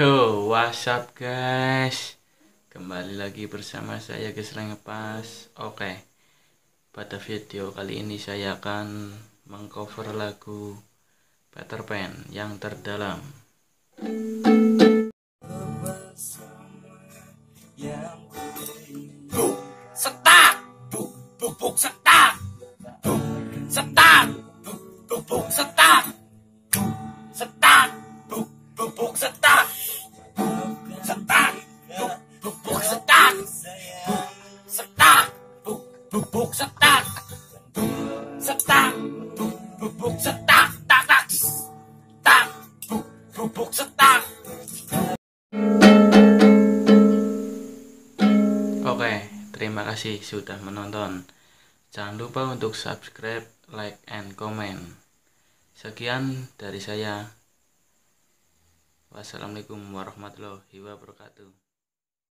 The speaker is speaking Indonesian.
Yo, what's up guys? Kembali lagi bersama saya Gesreng Ngepas. Oke. Pada video kali ini saya akan mengcover lagu Peter Pan yang terdalam. Setak, buk, setak, buk, setak, buk, buk, buk, setak, buk, buk, buk, setak, setak, buk, buk, buk, setak, tak, tak, tak, buk, buk, buk, setak. Oke, terima kasih sudah menonton. Jangan lupa untuk subscribe, like, and comment. Sekian dari saya. Wassalamualaikum warahmatullahi wabarakatuh.